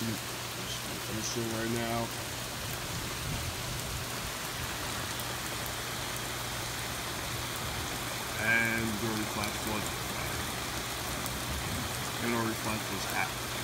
Finishing right now. And door flash was and door flash was.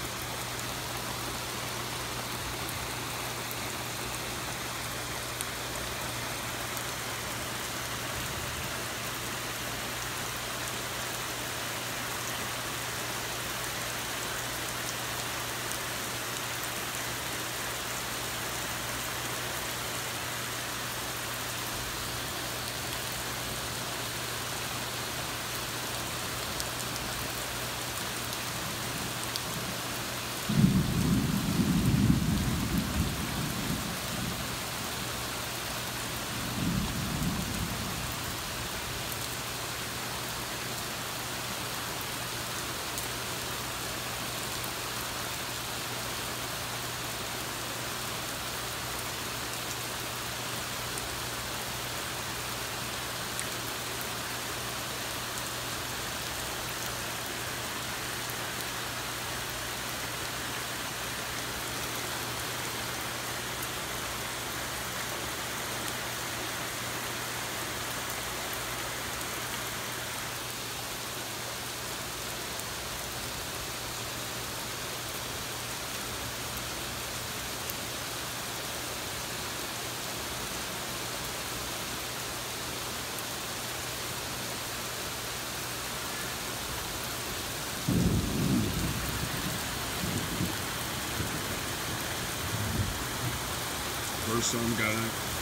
First son got it.